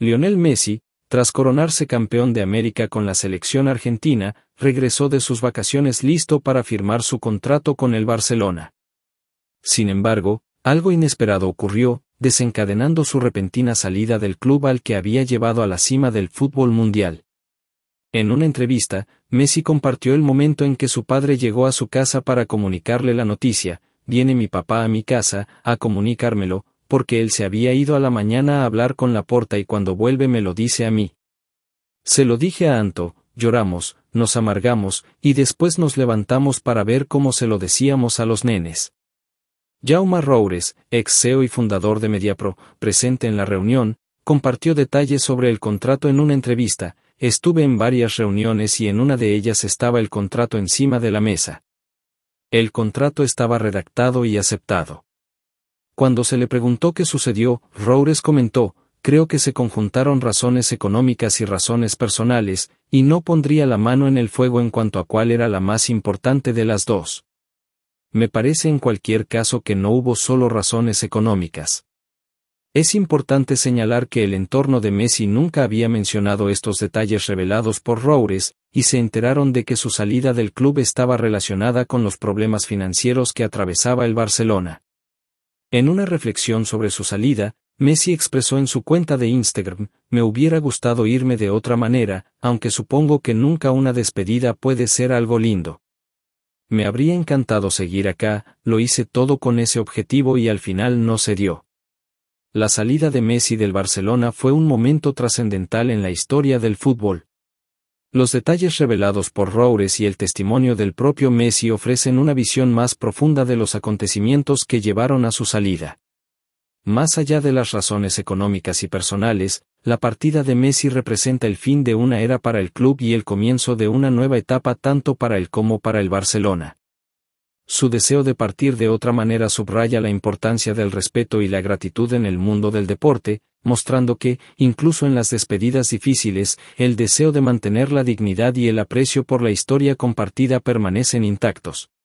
Lionel Messi, tras coronarse campeón de América con la selección argentina, regresó de sus vacaciones listo para firmar su contrato con el Barcelona. Sin embargo, algo inesperado ocurrió, desencadenando su repentina salida del club al que había llevado a la cima del fútbol mundial. En una entrevista, Messi compartió el momento en que su padre llegó a su casa para comunicarle la noticia, viene mi papá a mi casa, a comunicármelo, porque él se había ido a la mañana a hablar con la porta y cuando vuelve me lo dice a mí. Se lo dije a Anto, lloramos, nos amargamos, y después nos levantamos para ver cómo se lo decíamos a los nenes. Jaume Roures, ex CEO y fundador de Mediapro, presente en la reunión, compartió detalles sobre el contrato en una entrevista, estuve en varias reuniones y en una de ellas estaba el contrato encima de la mesa. El contrato estaba redactado y aceptado. Cuando se le preguntó qué sucedió, Roures comentó, creo que se conjuntaron razones económicas y razones personales, y no pondría la mano en el fuego en cuanto a cuál era la más importante de las dos. Me parece en cualquier caso que no hubo solo razones económicas. Es importante señalar que el entorno de Messi nunca había mencionado estos detalles revelados por Roures, y se enteraron de que su salida del club estaba relacionada con los problemas financieros que atravesaba el Barcelona. En una reflexión sobre su salida, Messi expresó en su cuenta de Instagram, me hubiera gustado irme de otra manera, aunque supongo que nunca una despedida puede ser algo lindo. Me habría encantado seguir acá, lo hice todo con ese objetivo y al final no se dio. La salida de Messi del Barcelona fue un momento trascendental en la historia del fútbol. Los detalles revelados por Roures y el testimonio del propio Messi ofrecen una visión más profunda de los acontecimientos que llevaron a su salida. Más allá de las razones económicas y personales, la partida de Messi representa el fin de una era para el club y el comienzo de una nueva etapa tanto para él como para el Barcelona. Su deseo de partir de otra manera subraya la importancia del respeto y la gratitud en el mundo del deporte, mostrando que, incluso en las despedidas difíciles, el deseo de mantener la dignidad y el aprecio por la historia compartida permanecen intactos.